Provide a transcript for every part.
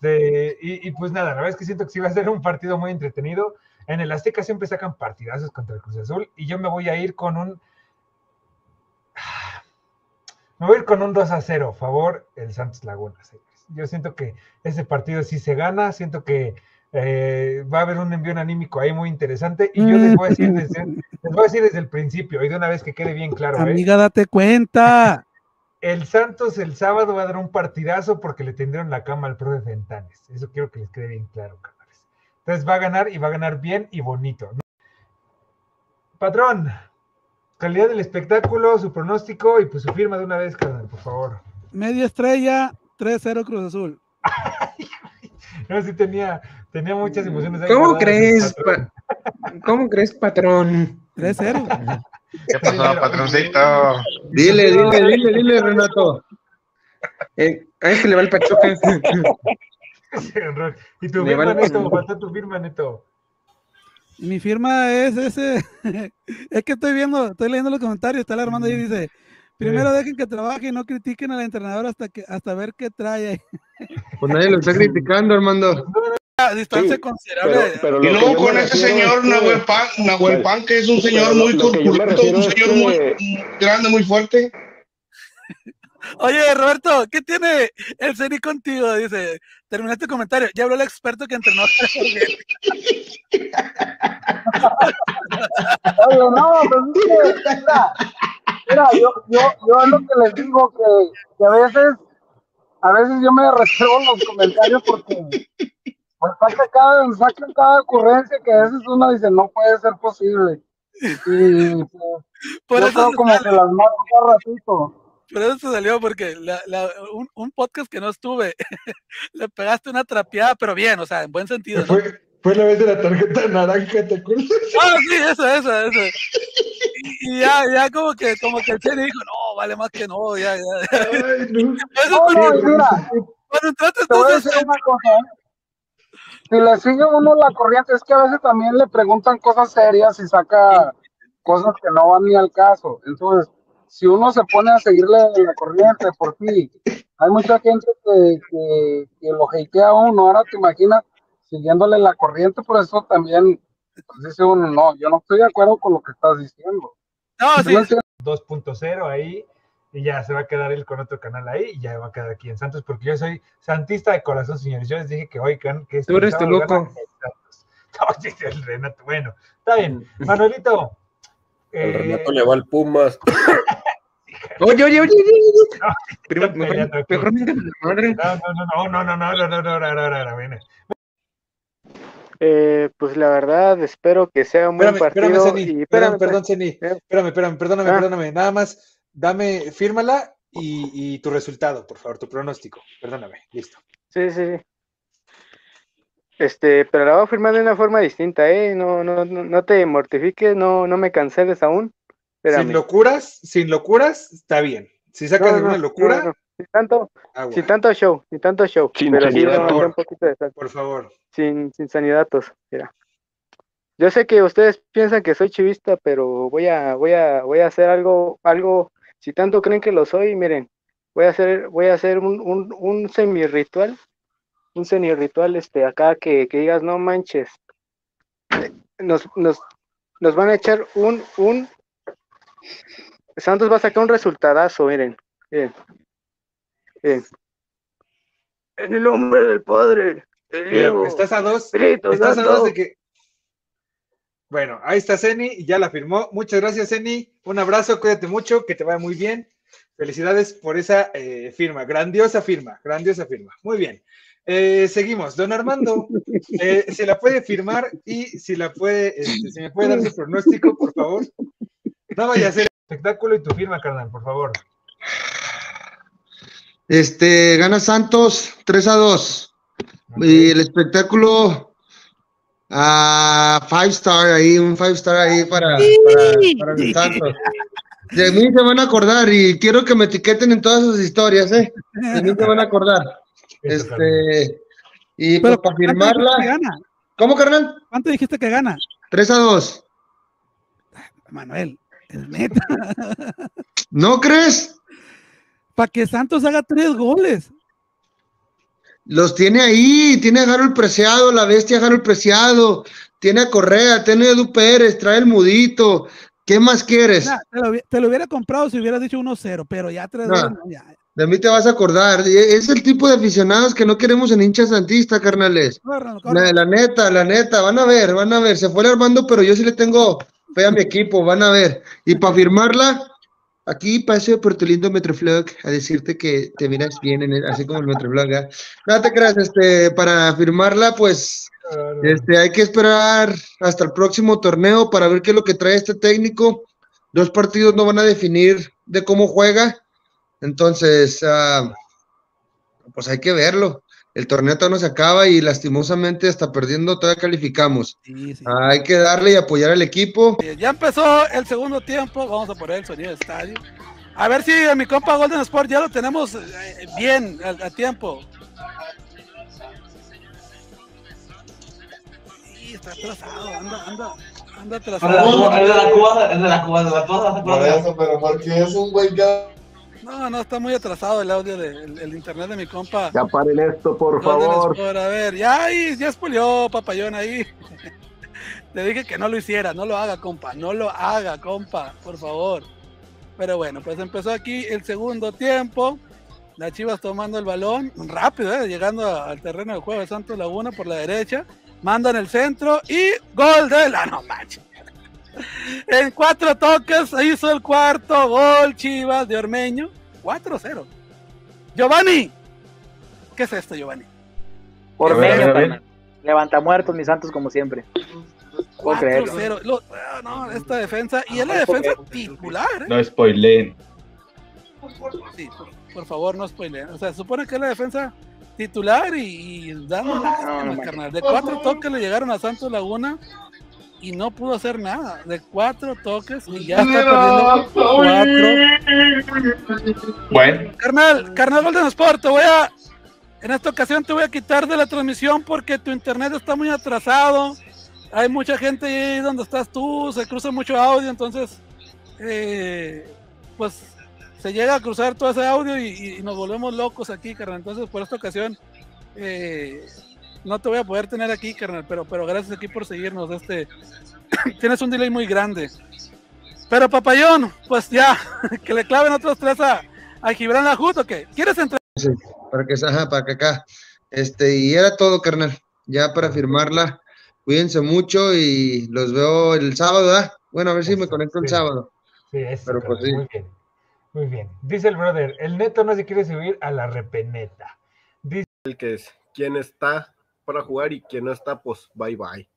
Este, y, pues nada, la verdad es que siento que sí va a ser un partido muy entretenido. En el Azteca siempre sacan partidazos contra el Cruz Azul y yo me voy a ir con un. Me voy a ir con un 2 a 0, favor, el Santos Laguna. Yo siento que ese partido sí se gana, siento que eh, va a haber un envío anímico ahí muy interesante y yo les voy a decir desde, les voy a decir desde el principio y de una vez que quede bien claro. ¿eh? Amiga, date cuenta. El Santos el sábado va a dar un partidazo porque le tendieron la cama al profe Fentanes. Eso quiero que les quede bien claro, cabrones. Entonces va a ganar y va a ganar bien y bonito. Patrón, calidad del espectáculo, su pronóstico y pues su firma de una vez, carnal, por favor. Media estrella, 3-0 Cruz Azul. no, sí tenía, tenía muchas emociones. ¿Cómo crees? ¿Cómo crees, patrón? 3-0. ¿Qué pasó, patroncito? Dile, dile, dile, dile, Renato. Eh, a este le va el pachoque. y tu firma, Neto, falta tu firma, Neto. Mi firma es ese. es que estoy viendo, estoy leyendo los comentarios, está el Armando ahí y dice: Primero dejen que trabaje y no critiquen al entrenador hasta que hasta ver qué trae. Pues nadie lo está criticando, Armando distancia considerable. y luego con ese señor Nahuel Pan, Nahuel Pan, que es un señor muy corpulento, un señor muy grande, muy fuerte. Oye, Roberto, ¿qué tiene el Ceni contigo? Dice, terminaste tu comentario. Ya habló el experto que entrenó. Oye, no, pues mira, mira yo, yo, yo es lo que les digo, que, que a veces, a veces yo me reservo los comentarios porque pues saca cada, cada ocurrencia que a veces uno dice, no puede ser posible. Y pues, eso como que las mato cada ratito. Por eso se salió, porque un, podcast que no estuve, le pegaste una trapeada, pero bien, o sea, en buen sentido. Fue, fue la vez de la tarjeta naranja, ¿te acuerdas? Ah, sí, eso, eso, eso. Y, ya, ya como que, como que el Chile dijo, no, vale más que no, ya, ya. Ay, no. Eso, no, mira, cuando entonces, una cosa, ¿eh? Si le sigue uno la corriente, es que a veces también le preguntan cosas serias y saca cosas que no van ni al caso. Entonces, si uno se pone a seguirle la corriente por ti, hay mucha gente que, que, lo hatea a uno. Ahora te imaginas siguiéndole la corriente, por eso también pues, dice uno, no, yo no estoy de acuerdo con lo que estás diciendo. No, sí. 2.0 ahí y ya se va a quedar él con otro canal ahí y ya va a quedar aquí en Santos, porque yo soy santista de corazón, señores. Yo les dije que hoy que Tú eres tu loco. No, el Renato. Bueno, está bien. Manuelito. El Renato le va al Pumas. Oye, oye, oye, oye. No, no, no, no, no, no, no, no, no, no, no, no, no, eh, pues la verdad, espero que sea un buen partido. Espérame, Ceni, espérame, perdón, Ceni. Espérame, espérame, perdóname, perdóname. Nada más, dame, fírmala y, tu resultado, por favor, tu pronóstico. Perdóname, listo. Sí, sí, sí. Este, pero la voy a firmar de una forma distinta, ¿eh? No, no, no, te mortifiques, no, no me canceles aún. Sin locuras, sin locuras, está bien. Si sacas de una locura. Sin tanto, sin tanto show, sin tanto show. Sin pero sí, un poquito de Por favor. Sin, sin sanidatos, mira. Yo sé que ustedes piensan que soy chivista, pero voy a, voy a, voy a hacer algo, algo si tanto creen que lo soy, miren, voy a hacer, voy a hacer un, un, un semi-ritual, un semi-ritual este, acá que, que digas, no manches. Nos, nos, nos van a echar un, un, Santos va a sacar un resultadazo, miren, miren, miren. En el nombre del Padre, estás a dos, estás a dos de que bueno, ahí está Zeni, ya la firmó. Muchas gracias, Zeni. Un abrazo, cuídate mucho, que te vaya muy bien. Felicidades por esa eh, firma, grandiosa firma, grandiosa firma. Muy bien. Eh, seguimos. Don Armando, eh, se la puede firmar y si la puede, este, si me puede dar su pronóstico, por favor. No vaya a ser espectáculo y tu firma, carnal, por favor. Este, gana Santos 3 a 2. Y el espectáculo Ah, five star ahí, un five star ahí para, para, los Santos. De mí se van a acordar y quiero que me etiqueten en todas sus historias, ¿eh? De mí se van a acordar. Este, y pues para firmarla. ¿Cómo, carnal? ¿Cuánto dijiste que gana? 3 a 2. Manuel, es neta. ¿No crees? Para que Santos haga tres goles. Los tiene ahí, tiene a Harold Preciado, la bestia Harold Preciado, tiene a Correa, tiene a Edu Pérez, trae el mudito. ¿Qué más quieres? te, lo, hubiera comprado si hubieras dicho 1-0, pero ya tres De mí te vas a acordar. Es el tipo de aficionados que no queremos en hinchas santista, carnales. La, la, neta, la neta, van a ver, van a ver. Se fue el Armando, pero yo sí le tengo fe a mi equipo, van a ver. Y para firmarla, aquí paso por tu lindo Metroflog a decirte que te miras bien, en así como el Metroflog. ¿eh? No te creas, este, para firmarla, pues este, hay que esperar hasta el próximo torneo para ver qué es lo que trae este técnico. Dos partidos no van a definir de cómo juega. Entonces, ah, pues hay que verlo. El torneo todavía no se acaba y lastimosamente hasta perdiendo todavía calificamos. Hay que darle y apoyar al equipo. Ya empezó el segundo tiempo. Vamos a poner el sonido del estadio. A ver si a mi compa Golden Sport ya lo tenemos eh, bien a tiempo. está atrasado, anda, anda, anda atrasado. Es de la Cuba, es de la Cuba, de la Cuba. Por eso, pero porque es un que... No, no, está muy atrasado el audio del de, el internet de mi compa. Ya paren esto, por favor. a ver, ya, ya expolió, papayón ahí. Te dije que no lo hiciera, no lo haga, compa, no lo haga, compa, por favor. Pero bueno, pues empezó aquí el segundo tiempo. Las Chivas tomando el balón rápido, ¿eh? llegando al terreno de juego de Santos Laguna por la derecha manda en el centro y gol de la no manches. En cuatro toques hizo el cuarto gol Chivas de Ormeño. 4-0. Giovanni. ¿Qué es esto, Giovanni? Ormeño, levanta muertos, mis santos, como siempre. 4-0. Ah, no, esta defensa. Y es la defensa titular. ¿eh? No spoileen. Sí, por, favor, no spoileen. O sea, supone que es la defensa titular y, y dando carnal. De cuatro toques le llegaron a Santos Laguna y no pudo hacer nada. De cuatro toques y ya está perdiendo cuatro. Bueno. Carnal, carnal Golden Sport, te voy a. En esta ocasión te voy a quitar de la transmisión porque tu internet está muy atrasado. Hay mucha gente ahí donde estás tú, se cruza mucho audio, entonces, eh, pues se llega a cruzar todo ese audio y, nos volvemos locos aquí, carnal. Entonces, por esta ocasión, eh, no te voy a poder tener aquí, carnal, pero, pero gracias aquí por seguirnos. Este, tienes un delay muy grande. Pero papayón, pues ya, que le claven otros tres a, a Gibran Lajut, ¿o qué? ¿Quieres entrar? Sí, para que, ajá, para que acá. Este, y era todo, carnal. Ya para firmarla. Cuídense mucho y los veo el sábado, ¿verdad? Bueno, a ver si me conecto el sábado. Sí, eso, pero pues sí. Muy bien. Muy bien. Dice el brother, el neto no se quiere subir a la repeneta. Dice el que es quién está para jugar y quién no está, pues bye bye.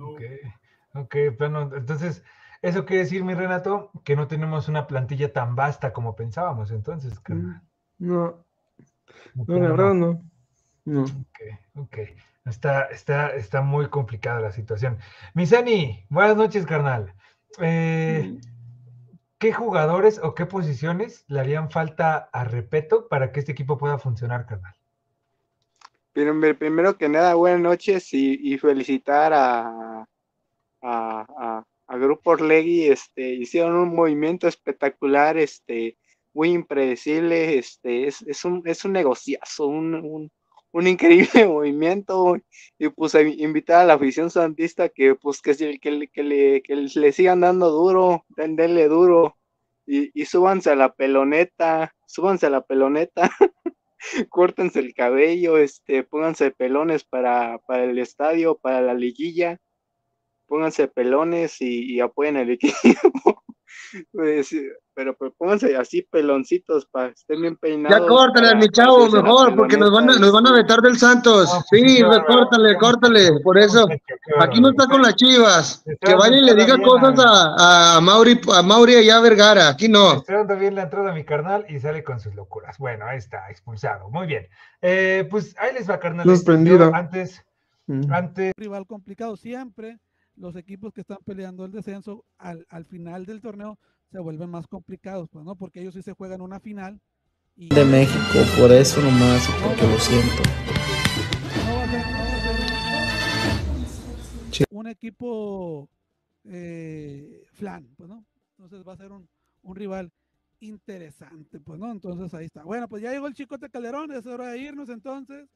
Ok, ok, bueno, entonces, eso quiere decir, mi Renato, que no tenemos una plantilla tan vasta como pensábamos, entonces. Mm, no, no, la verdad no. No. Ok, ok. Está, está, está muy complicada la situación. Misani, buenas noches, carnal. Eh, mm. ¿qué jugadores o qué posiciones le harían falta a Repeto para que este equipo pueda funcionar, carnal? Primero que nada, buenas noches y, felicitar a, a, Grupo Orlegui, este, hicieron un movimiento espectacular, este, muy impredecible, este, es, un, es un negociazo, un, increíble movimiento y pues invitar a la afición santista que pues que, que, que, le, que le sigan dando duro, denle duro y, y súbanse a la peloneta, súbanse a la peloneta, córtense el cabello, este, pónganse pelones para, para el estadio, para la liguilla, pónganse pelones y, y apoyen el equipo. Pues, pero, pero pónganse así peloncitos para que estén bien peinados. Ya córtale, mi chavo, mejor, porque nos van, a, nos van a vetar del Santos. sí, córtale, córtale. Por eso, aquí no está con las chivas. Que vaya y le diga cosas a, a, Mauri, a Mauri allá Vergara. Aquí no. Estoy dando bien la entrada a mi carnal y sale con sus locuras. Bueno, ahí está, expulsado. Muy bien. Eh, pues ahí les va, carnal. Sorprendido. Antes, mm. antes. Rival complicado siempre los equipos que están peleando el descenso al, al final del torneo se vuelven más complicados, pues, ¿no? Porque ellos sí se juegan una final. Y... De México, por eso nomás, porque lo siento. un equipo eh, flan, pues, ¿no? Entonces va a ser un, un rival. interesante, pues, ¿no? Entonces ahí está. Bueno, pues ya llegó el Chicote Calderón, es hora de irnos entonces.